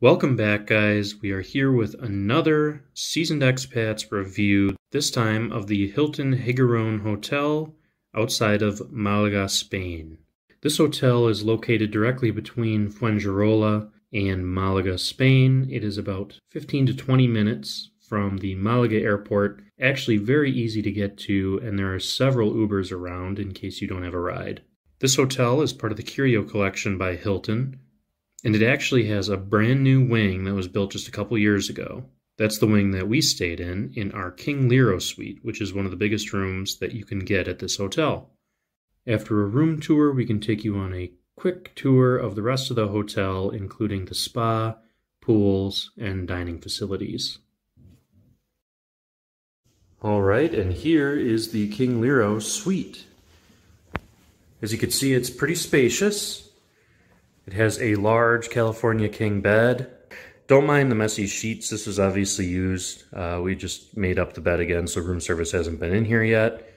Welcome back, guys. We are here with another Seasoned Expats review, this time of the Hilton Higueron Hotel outside of Malaga, Spain. This hotel is located directly between Fuengirola and Malaga, Spain. It is about 15 to 20 minutes from the Malaga airport. Actually, very easy to get to, and there are several Ubers around in case you don't have a ride. This hotel is part of the Curio Collection by Hilton, and it actually has a brand new wing that was built just a couple years ago. That's the wing that we stayed in, in our King Leiro suite, which is one of the biggest rooms that you can get at this hotel. After a room tour, we can take you on a quick tour of the rest of the hotel, including the spa, pools, and dining facilities. All right, and here is the King Leiro suite. As you can see, it's pretty spacious. It has a large California king bed. Don't mind the messy sheets. This was obviously used. Uh, we just made up the bed again, so room service hasn't been in here yet.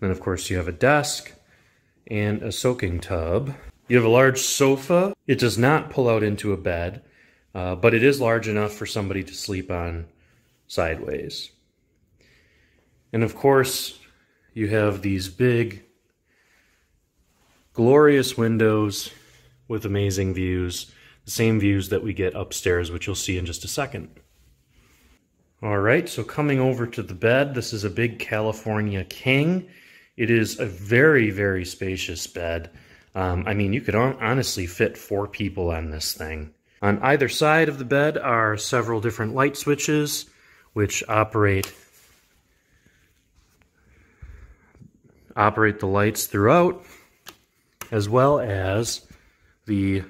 Then, of course, you have a desk and a soaking tub. You have a large sofa. It does not pull out into a bed, uh, but it is large enough for somebody to sleep on sideways. And of course, you have these big glorious windows with amazing views, the same views that we get upstairs, which you'll see in just a second. All right, so coming over to the bed, this is a big California King. It is a very, very spacious bed. Um, I mean, you could honestly fit four people on this thing. On either side of the bed are several different light switches, which operate operate the lights throughout as well as the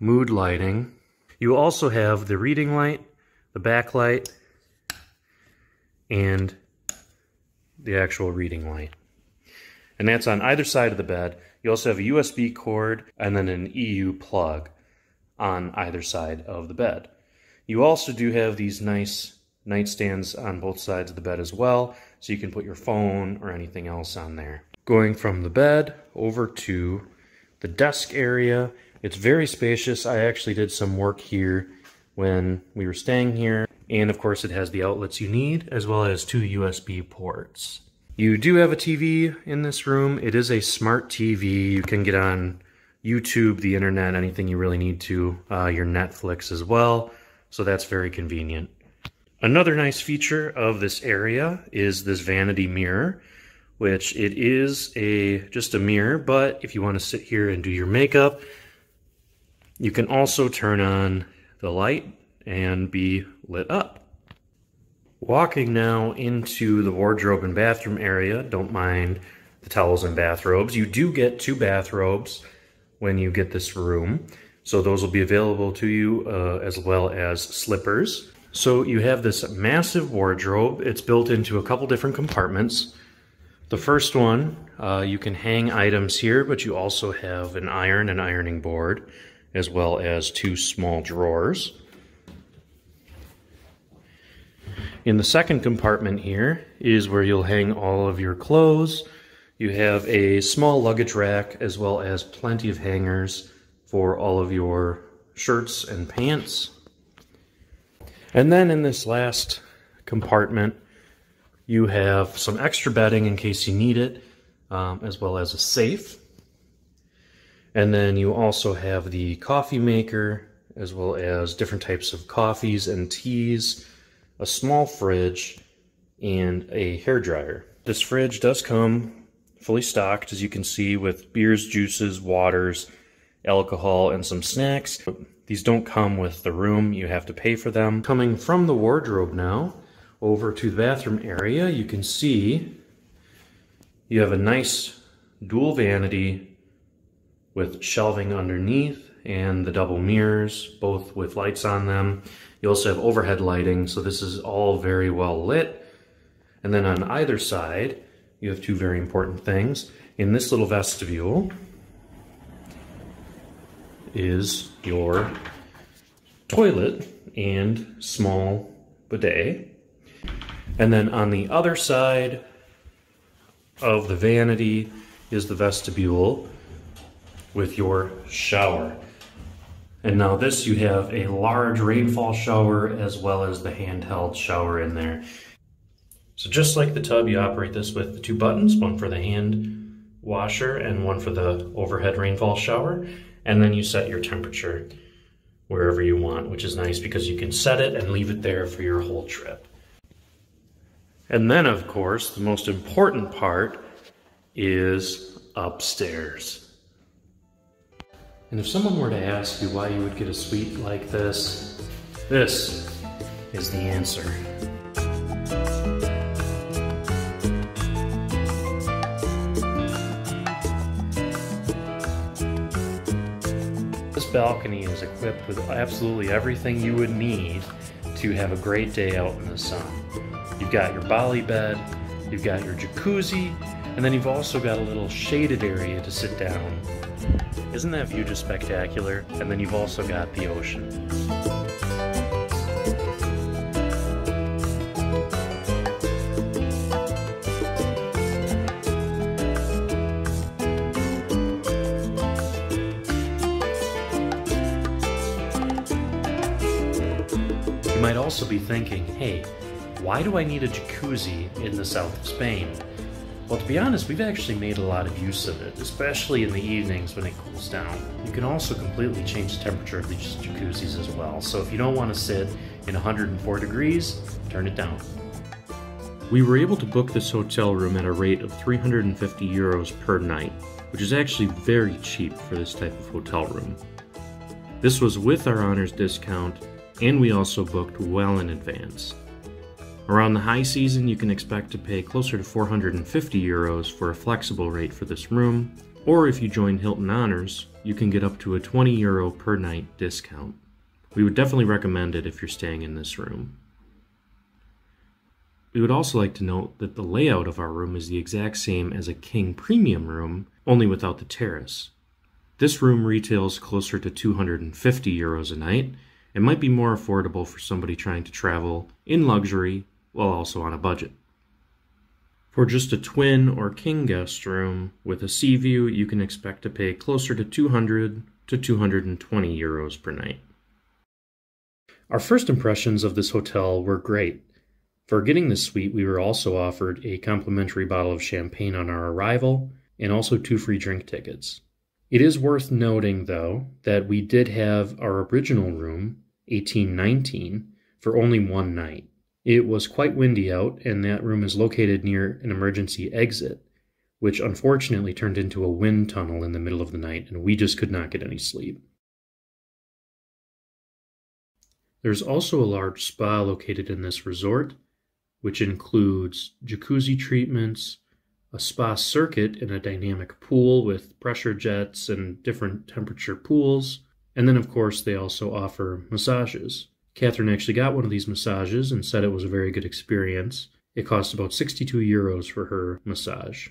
mood lighting. You also have the reading light, the backlight, and the actual reading light. And that's on either side of the bed. You also have a USB cord and then an EU plug on either side of the bed. You also do have these nice nightstands on both sides of the bed as well, so you can put your phone or anything else on there. Going from the bed over to the desk area. It's very spacious. I actually did some work here when we were staying here. And of course it has the outlets you need as well as two USB ports. You do have a TV in this room. It is a smart TV. You can get on YouTube, the internet, anything you really need to, uh, your Netflix as well. So that's very convenient. Another nice feature of this area is this vanity mirror which it is a just a mirror, but if you want to sit here and do your makeup, you can also turn on the light and be lit up. Walking now into the wardrobe and bathroom area, don't mind the towels and bathrobes. You do get two bathrobes when you get this room, so those will be available to you uh, as well as slippers. So you have this massive wardrobe. It's built into a couple different compartments. The first one, uh, you can hang items here, but you also have an iron and ironing board, as well as two small drawers. In the second compartment here is where you'll hang all of your clothes. You have a small luggage rack, as well as plenty of hangers for all of your shirts and pants. And then in this last compartment, you have some extra bedding in case you need it, um, as well as a safe. And then you also have the coffee maker, as well as different types of coffees and teas, a small fridge, and a hair dryer. This fridge does come fully stocked, as you can see, with beers, juices, waters, alcohol, and some snacks. These don't come with the room, you have to pay for them. Coming from the wardrobe now, over to the bathroom area, you can see you have a nice dual vanity with shelving underneath and the double mirrors, both with lights on them. You also have overhead lighting, so this is all very well lit. And then on either side, you have two very important things. In this little vestibule is your toilet and small bidet. And then on the other side of the vanity is the vestibule with your shower. And now this, you have a large rainfall shower as well as the handheld shower in there. So just like the tub, you operate this with the two buttons, one for the hand washer and one for the overhead rainfall shower. And then you set your temperature wherever you want, which is nice because you can set it and leave it there for your whole trip. And then, of course, the most important part is upstairs. And if someone were to ask you why you would get a suite like this, this is the answer. This balcony is equipped with absolutely everything you would need to have a great day out in the sun. You've got your Bali bed, you've got your jacuzzi, and then you've also got a little shaded area to sit down isn't that view just spectacular? And then you've also got the ocean. You might also be thinking, hey, why do I need a jacuzzi in the south of Spain? Well, to be honest, we've actually made a lot of use of it, especially in the evenings when it cools down. You can also completely change the temperature of these jacuzzis as well, so if you don't want to sit in 104 degrees, turn it down. We were able to book this hotel room at a rate of 350 euros per night, which is actually very cheap for this type of hotel room. This was with our honors discount, and we also booked well in advance. Around the high season, you can expect to pay closer to 450 euros for a flexible rate for this room, or if you join Hilton Honors, you can get up to a 20 euro per night discount. We would definitely recommend it if you're staying in this room. We would also like to note that the layout of our room is the exact same as a King Premium room, only without the terrace. This room retails closer to 250 euros a night and might be more affordable for somebody trying to travel in luxury while also on a budget. For just a twin or king guest room with a sea view, you can expect to pay closer to 200 to 220 euros per night. Our first impressions of this hotel were great. For getting this suite, we were also offered a complimentary bottle of champagne on our arrival and also two free drink tickets. It is worth noting, though, that we did have our original room, 1819, for only one night. It was quite windy out, and that room is located near an emergency exit, which unfortunately turned into a wind tunnel in the middle of the night, and we just could not get any sleep. There's also a large spa located in this resort, which includes jacuzzi treatments, a spa circuit in a dynamic pool with pressure jets and different temperature pools, and then, of course, they also offer massages. Catherine actually got one of these massages and said it was a very good experience. It cost about 62 euros for her massage.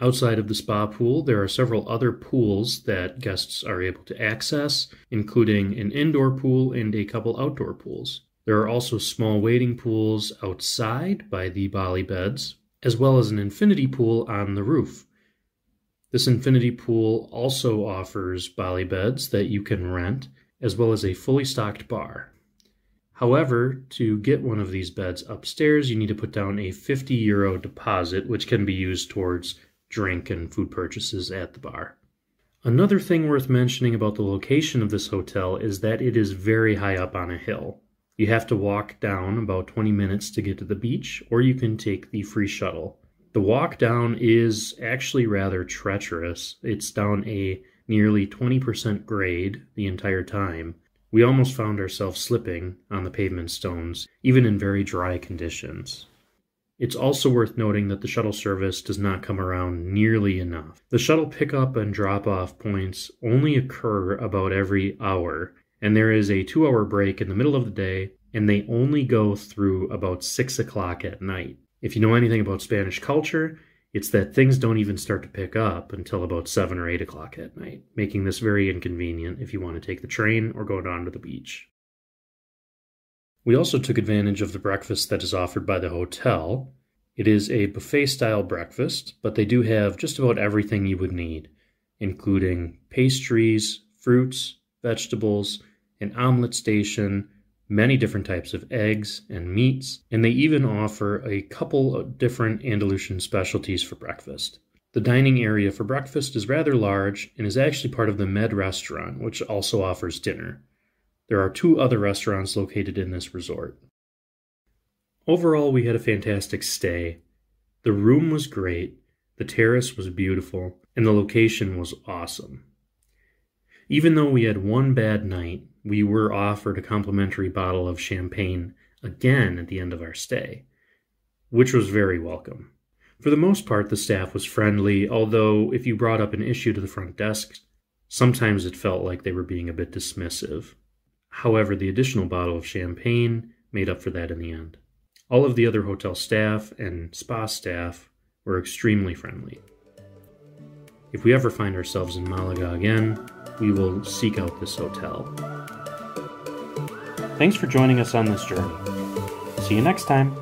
Outside of the spa pool, there are several other pools that guests are able to access, including an indoor pool and a couple outdoor pools. There are also small wading pools outside by the Bali beds, as well as an infinity pool on the roof. This infinity pool also offers Bali beds that you can rent, as well as a fully stocked bar. However, to get one of these beds upstairs, you need to put down a 50 euro deposit, which can be used towards drink and food purchases at the bar. Another thing worth mentioning about the location of this hotel is that it is very high up on a hill. You have to walk down about 20 minutes to get to the beach, or you can take the free shuttle. The walk down is actually rather treacherous. It's down a nearly 20% grade the entire time, we almost found ourselves slipping on the pavement stones, even in very dry conditions. It's also worth noting that the shuttle service does not come around nearly enough. The shuttle pickup and drop off points only occur about every hour, and there is a two hour break in the middle of the day, and they only go through about 6 o'clock at night. If you know anything about Spanish culture, it's that things don't even start to pick up until about 7 or 8 o'clock at night, making this very inconvenient if you want to take the train or go down to the beach. We also took advantage of the breakfast that is offered by the hotel. It is a buffet style breakfast, but they do have just about everything you would need, including pastries, fruits, vegetables, an omelet station, many different types of eggs and meats, and they even offer a couple of different Andalusian specialties for breakfast. The dining area for breakfast is rather large and is actually part of the Med restaurant, which also offers dinner. There are two other restaurants located in this resort. Overall, we had a fantastic stay. The room was great, the terrace was beautiful, and the location was awesome. Even though we had one bad night, we were offered a complimentary bottle of champagne again at the end of our stay, which was very welcome. For the most part, the staff was friendly, although if you brought up an issue to the front desk, sometimes it felt like they were being a bit dismissive. However, the additional bottle of champagne made up for that in the end. All of the other hotel staff and spa staff were extremely friendly. If we ever find ourselves in Malaga again, we will seek out this hotel. Thanks for joining us on this journey. See you next time.